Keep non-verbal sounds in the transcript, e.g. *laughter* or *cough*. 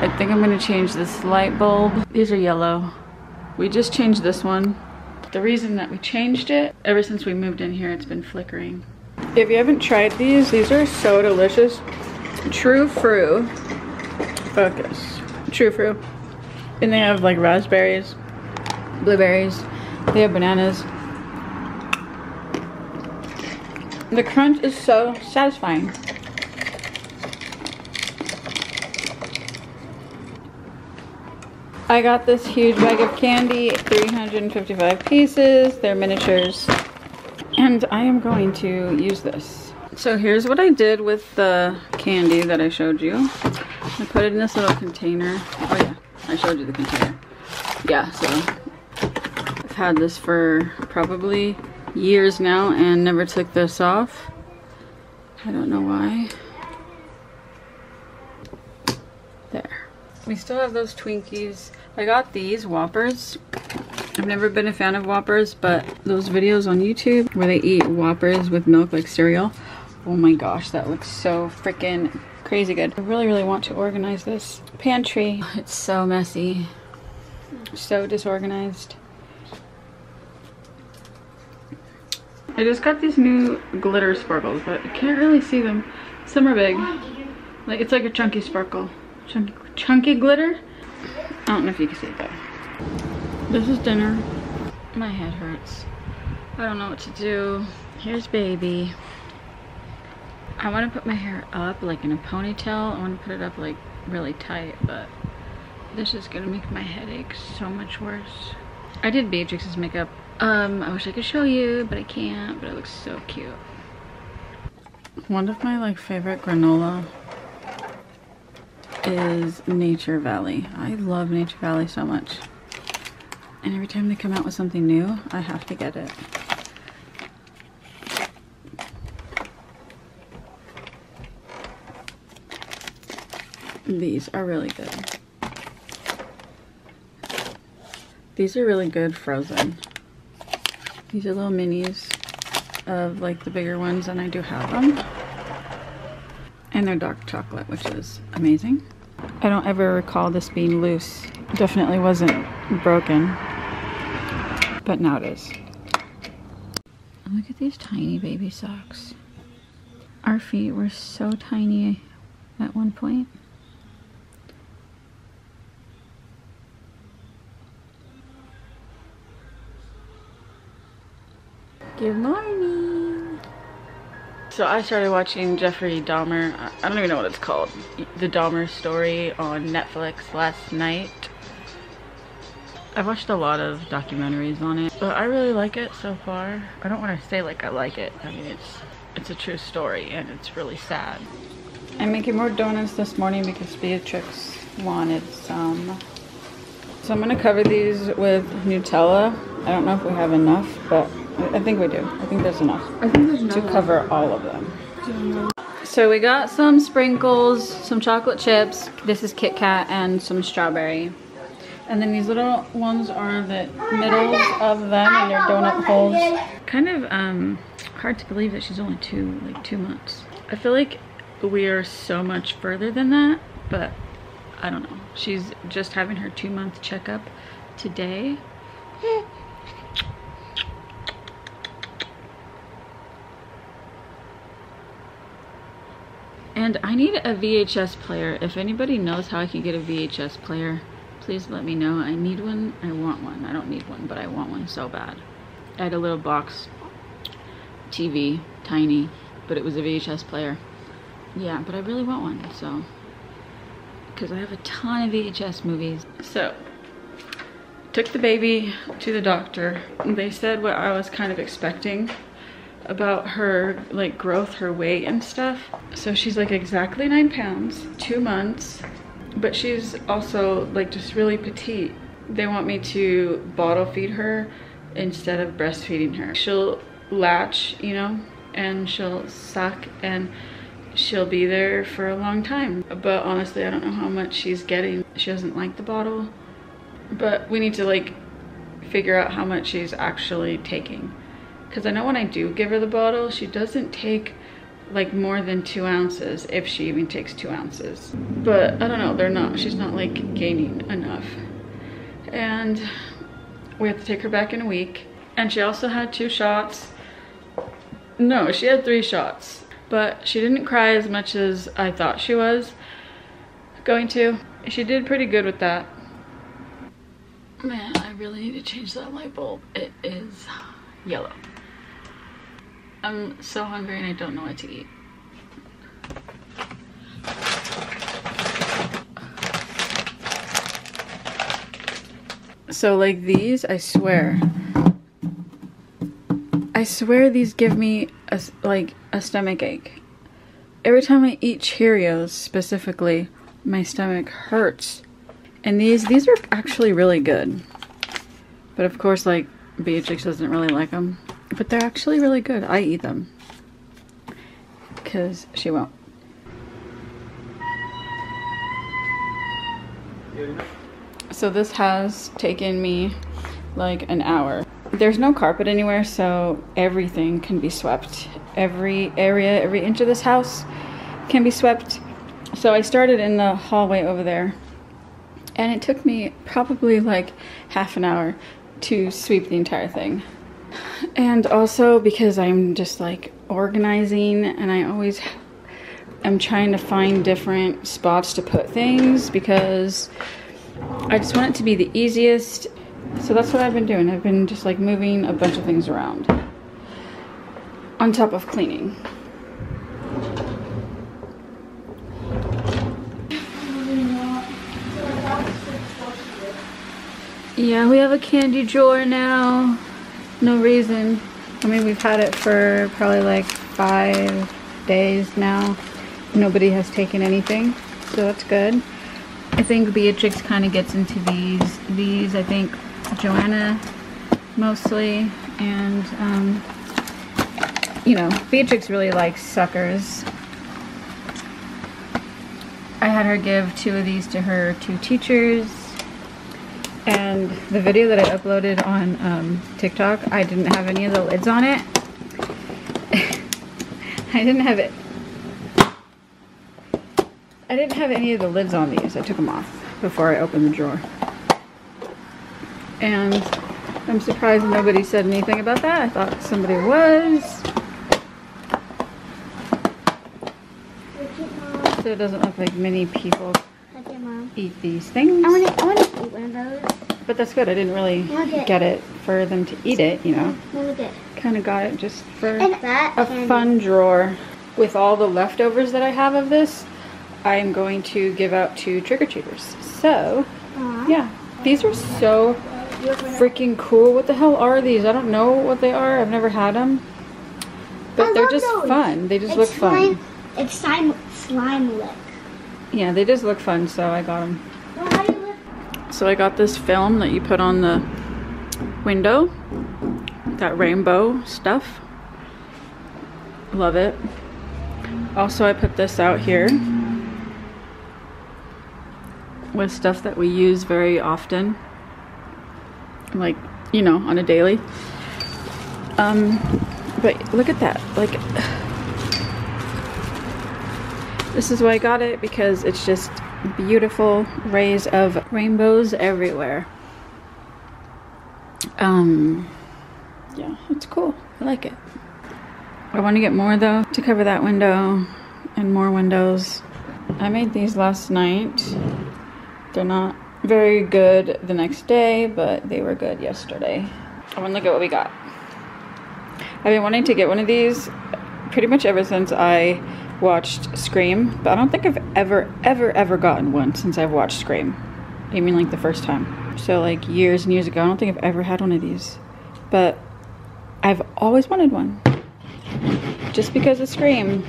I think I'm gonna change this light bulb. These are yellow. We just changed this one. The reason that we changed it, ever since we moved in here, it's been flickering. If you haven't tried these, these are so delicious. TruFru. Focus. TruFru. And they have like raspberries, blueberries, they have bananas. The crunch is so satisfying. I got this huge bag of candy, 355 pieces. They're miniatures. And I am going to use this. So here's what I did with the candy that I showed you. I put it in this little container. Oh yeah, I showed you the container. Yeah, so I've had this for probably years now and never took this off. I don't know why. There. We still have those Twinkies. I got these Whoppers. I've never been a fan of Whoppers, but those videos on YouTube where they eat Whoppers with milk like cereal, oh my gosh, that looks so freaking crazy good. I really, really want to organize this pantry. *sighs* It's so messy, so disorganized. I just got these new glitter sparkles, but I can't really see them. Some are big. Like It's like a chunky sparkle. Chunky, chunky glitter. I don't know if you can see it though. This is dinner. My head hurts. I don't know what to do. Here's baby. I want to put my hair up like in a ponytail. I want to put it up like really tight, but this is gonna make my headache so much worse. I did Beatrix's makeup. Um, I wish I could show you, but I can't, but it looks so cute. One of my like favorite granola is Nature Valley. I love Nature Valley so much. And every time they come out with something new, I have to get it. These are really good. These are really good frozen. These are little minis of like the bigger ones and I do have them. And they're dark chocolate, which is amazing. I don't ever recall this being loose. Definitely wasn't broken, but now it is. Look at these tiny baby socks. Our feet were so tiny at one point. Good morning. So I started watching Jeffrey Dahmer. I don't even know what it's called. The Dahmer story on Netflix last night. I've watched a lot of documentaries on it, but I really like it so far. I don't want to say like I like it. I mean, it's it's a true story and it's really sad. I'm making more donuts this morning because Beatrix wanted some. So I'm gonna cover these with Nutella. I don't know if we have enough, but I think we do. I think there's enough. I think there's enough. To cover all of them. So we got some sprinkles, some chocolate chips. This is Kit Kat and some strawberry. And then these little ones are the middles of them and their donut holes. Kind of um, hard to believe that she's only two, like two months. I feel like we are so much further than that, but I don't know. She's just having her two month checkup today. *laughs* And I need a VHS player. If anybody knows how I can get a VHS player, please let me know. I need one. I want one. I don't need one, but I want one so bad. I had a little box TV, tiny, but it was a VHS player. Yeah, but I really want one, so. Because I have a ton of VHS movies. So, took the baby to the doctor. They said what I was kind of expecting about her like growth, her weight and stuff. So she's like exactly nine pounds, two months, but she's also like just really petite. They want me to bottle feed her instead of breastfeeding her. She'll latch, you know, and she'll suck and she'll be there for a long time. But honestly, I don't know how much she's getting. She doesn't like the bottle, but we need to like figure out how much she's actually taking because I know when I do give her the bottle, she doesn't take like more than two ounces if she even takes two ounces. But I don't know, they're not, she's not like gaining enough. And we have to take her back in a week. And she also had two shots. No, she had three shots, but she didn't cry as much as I thought she was going to. She did pretty good with that. Man, I really need to change that light bulb. It is yellow. I'm so hungry and I don't know what to eat. So like these, I swear. I swear these give me a, like a stomach ache. Every time I eat Cheerios specifically, my stomach hurts. And these, these are actually really good. But of course, like, Beatrix doesn't really like them. But they're actually really good. I eat them. Because she won't. So this has taken me like an hour. There's no carpet anywhere, so everything can be swept. Every area, every inch of this house can be swept. So I started in the hallway over there, and it took me probably like half an hour to sweep the entire thing. And also because I'm just like organizing and I always am trying to find different spots to put things because I just want it to be the easiest. So that's what I've been doing. I've been just like moving a bunch of things around on top of cleaning. Yeah, we have a candy drawer now. No reason. I mean, we've had it for probably like five days now. Nobody has taken anything, so that's good. I think Beatrix kind of gets into these. These, I think, Joanna mostly, and um, you know, Beatrix really likes suckers. I had her give two of these to her two teachers. And the video that I uploaded on um, TikTok, I didn't have any of the lids on it. *laughs* I didn't have it. I didn't have any of the lids on these. I took them off before I opened the drawer. And I'm surprised nobody said anything about that. I thought somebody was. So it doesn't look like many people eat these things. I want to I want to eat one of those. But that's good. I didn't really get it for them to eat it, you know. Kind of got it just for and a fun drawer. With all the leftovers that I have of this, I'm going to give out to trick-or-treaters. So, Aw. yeah. These are so freaking cool. What the hell are these? I don't know what they are. I've never had them. But I they're just those. fun. They just It's look fun. slime, It's slime slime lick. Yeah, they just look fun, so I got them. So I got this film that you put on the window. That rainbow stuff. Love it. Also, I put this out here with stuff that we use very often. Like, you know, on a daily. Um, but look at that. Like, this is why I got it because it's just beautiful rays of rainbows everywhere. Um, yeah, it's cool. I like it. I want to get more though to cover that window and more windows. I made these last night. They're not very good the next day, but they were good yesterday. I want to look at what we got. I've been wanting to get one of these pretty much ever since I watched Scream, but I don't think I've ever, ever, ever gotten one since I've watched Scream. I mean, like the first time. So, like years and years ago, I don't think I've ever had one of these. But I've always wanted one. Just because of Scream.